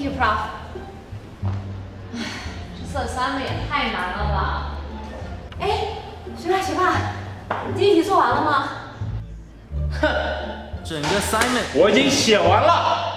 Thank you, Prof. 这算三的也太难了吧？哎，学霸学霸，你第一题做完了吗？哼，整个 Simon 我已经写完了。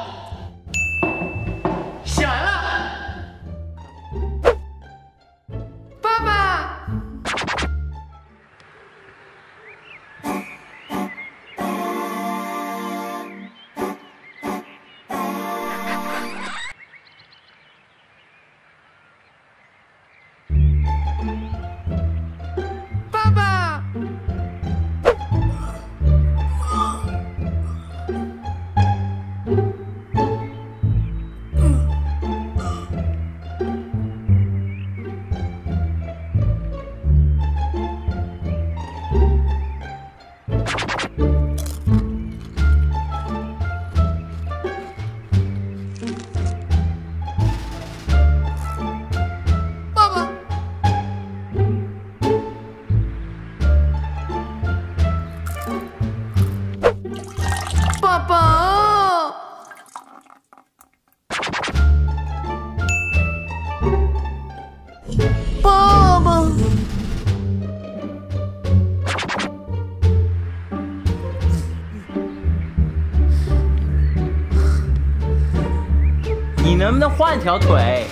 你能不能换条腿？